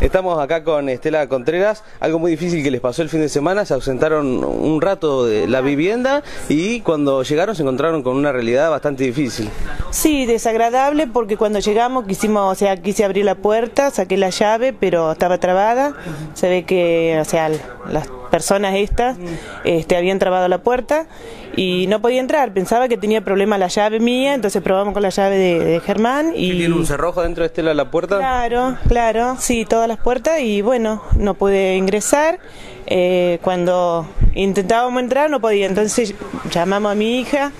Estamos acá con Estela Contreras, algo muy difícil que les pasó el fin de semana, se ausentaron un rato de la vivienda y cuando llegaron se encontraron con una realidad bastante difícil. Sí, desagradable porque cuando llegamos quisimos, o sea, quise abrir la puerta, saqué la llave, pero estaba trabada. Se ve que, o sea, las personas estas este, habían trabado la puerta y no podía entrar. Pensaba que tenía problema la llave mía, entonces probamos con la llave de, Germán. y ¿Tiene un cerrojo dentro de Estela la puerta? Claro, claro, sí, todas las puertas y bueno, no pude ingresar. Eh, cuando intentábamos entrar no podía, entonces llamamos a mi hija,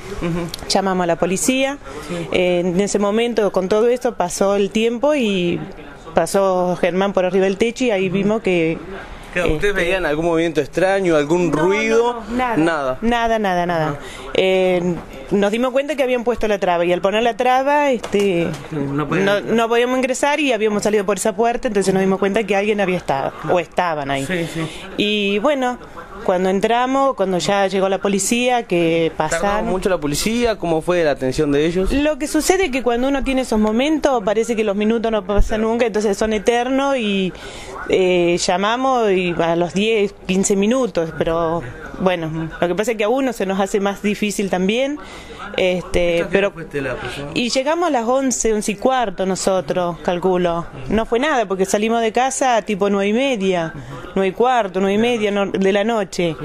llamamos a la policía. Eh, en ese momento, con todo esto, pasó el tiempo y pasó Germán por arriba del techo y ahí vimos que ¿Ustedes este, veían algún movimiento extraño, algún ruido? nada, nada. Nada, nada, nada. Eh, nos dimos cuenta que habían puesto la traba y al poner la traba este, no, podíamos ingresar y habíamos salido por esa puerta, entonces nos dimos cuenta que alguien había estado o estaban ahí. Y bueno, cuando entramos, cuando ya llegó la policía, que pasaron... mucho la policía? ¿Cómo fue la atención de ellos? Lo que sucede es que cuando uno tiene esos momentos, parece que los minutos no pasan nunca, entonces son eternos y eh, llamamos y a los 10, 15 minutos, pero bueno, lo que pasa es que a uno se nos hace más difícil también. Este, pero y llegamos a las 11, 11 y cuarto nosotros, calculo. No fue nada porque salimos de casa tipo nueve y media, nueve y cuarto, nueve y media de la noche.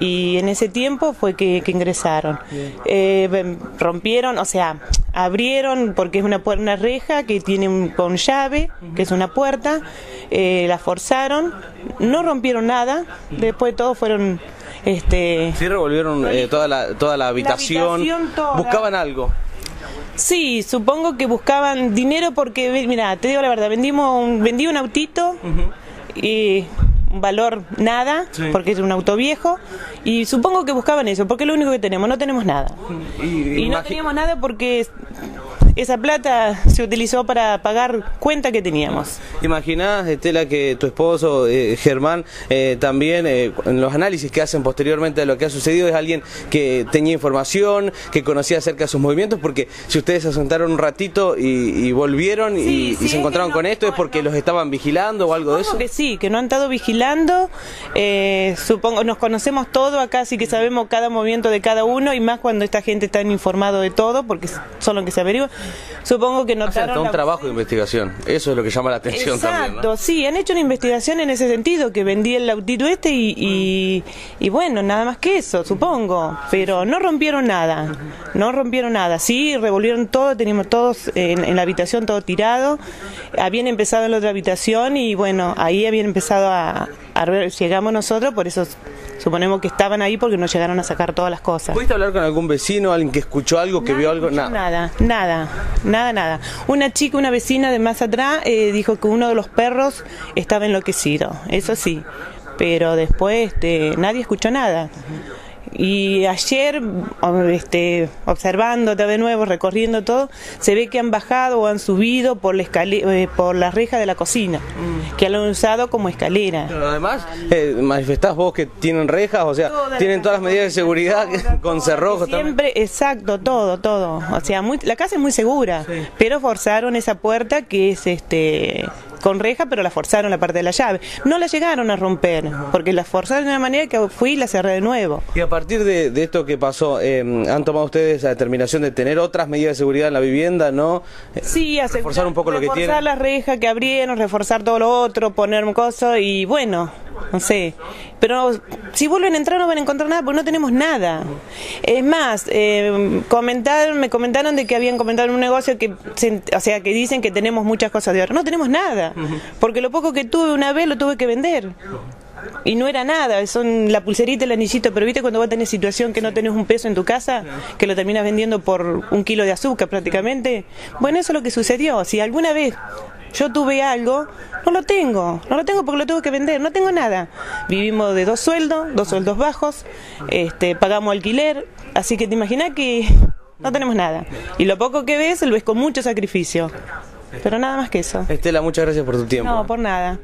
Y en ese tiempo fue que, ingresaron. Eh, rompieron, o sea, abrieron porque es una, una reja que tiene con llave, que es una puerta, eh, la forzaron, no rompieron nada, después todos fueron... Este, sí, revolvieron eh, toda, la, toda la habitación, buscaban algo. Sí, supongo que buscaban dinero porque, mira, te digo la verdad, vendimos un, vendí un autito y valor nada, porque es un auto viejo, y supongo que buscaban eso, porque es lo único que tenemos, no tenemos nada. Y, no teníamos nada porque esa plata se utilizó para pagar cuenta que teníamos. ¿Imaginás, Estela, que tu esposo, eh, Germán, eh, también eh, en los análisis que hacen posteriormente de lo que ha sucedido, es alguien que tenía información, que conocía acerca de sus movimientos? Porque si ustedes se asentaron un ratito y, volvieron y, se encontraron con esto, ¿es porque los estaban vigilando o algo de eso? que sí, que no han estado vigilando. supongo, nos conocemos todo acá, así que sabemos cada movimiento de cada uno y más cuando esta gente está informado de todo, porque son los que se averiguan. Supongo que notaron... un trabajo de investigación, eso es lo que llama la atención también. Exacto, sí, han hecho una investigación en ese sentido, que vendí el autito este y, y, bueno, nada más que eso, supongo, pero no rompieron nada, no rompieron nada, sí, revolvieron todo, teníamos todos en, la habitación todo tirado, habían empezado en la otra habitación y bueno, ahí habían empezado a, a llegamos nosotros, por eso suponemos que estaban ahí porque no llegaron a sacar todas las cosas. ¿Pudiste hablar con algún vecino, alguien que escuchó algo, que vio algo? Nada. Nada, nada, nada, nada. Una chica, una vecina de más atrás, eh, dijo que uno de los perros estaba enloquecido, eso sí, pero después este, nadie escuchó nada. Y ayer, este, observándote de nuevo, recorriendo todo, se ve que han bajado o han subido por la, eh, por la reja de la cocina, mm. que lo han usado como escalera. Pero además, eh, manifestás vos que tienen rejas, o sea, tienen todas las medidas de seguridad con cerrojos Siempre, exacto, todo, todo. O sea, muy, la casa es muy segura, pero forzaron esa puerta que es este con reja, pero la forzaron la parte de la llave. No la llegaron a romper, porque la forzaron de una manera que fui y la cerré de nuevo. Y a partir de, esto que pasó, eh, ¿han tomado ustedes la determinación de tener otras medidas de seguridad en la vivienda, no? Sí, hacer, reforzar un poco lo que tienen. Reforzar la reja que abrieron, reforzar todo lo otro, poner cosas y bueno, no sé. Pero si vuelven a entrar no van a encontrar nada porque no tenemos nada. Es más, eh, comentaron, me comentaron de que habían comentado en un negocio que, o sea, que dicen que tenemos muchas cosas de oro. No tenemos nada, porque lo poco que tuve una vez lo tuve que vender. Y no era nada, son la pulserita y el anillito, pero viste cuando vos tenés situación que no tenés un peso en tu casa, que lo terminas vendiendo por un kilo de azúcar prácticamente. Bueno, eso es lo que sucedió. Si alguna vez yo tuve algo, no lo tengo, no lo tengo porque lo tengo que vender, no tengo nada. Vivimos de dos sueldos, dos sueldos bajos, este, pagamos alquiler, así que te imaginas que no tenemos nada. Y lo poco que ves, lo ves con mucho sacrificio. Pero nada más que eso. Estela, muchas gracias por tu tiempo. No, por nada.